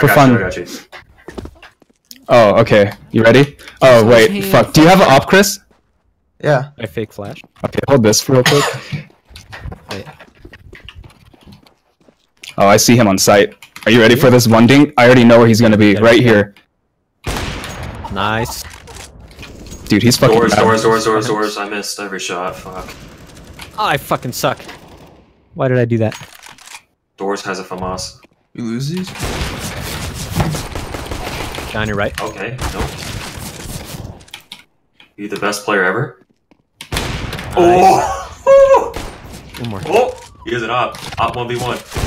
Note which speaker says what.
Speaker 1: For
Speaker 2: got
Speaker 1: fun.
Speaker 2: you, I got you.
Speaker 1: Oh, okay. You ready? Oh wait, fuck. Do you have an op, Chris?
Speaker 3: Yeah.
Speaker 4: I fake flash.
Speaker 1: Okay, hold this real quick.
Speaker 4: Wait.
Speaker 1: Oh, I see him on site. Are you ready for this one ding? I already know where he's gonna be. Right here.
Speaker 4: Nice.
Speaker 1: Dude, he's fucking
Speaker 2: Doors,
Speaker 1: bad.
Speaker 2: doors, doors, doors, doors. I missed every shot. Fuck.
Speaker 4: Oh, I fucking suck. Why did I do that?
Speaker 2: Doors has a FAMAS.
Speaker 3: We lose these?
Speaker 4: Down your right.
Speaker 2: Okay, nope. You the best player ever? Oh!
Speaker 4: One more.
Speaker 2: oh! He is an op. Op 1v1.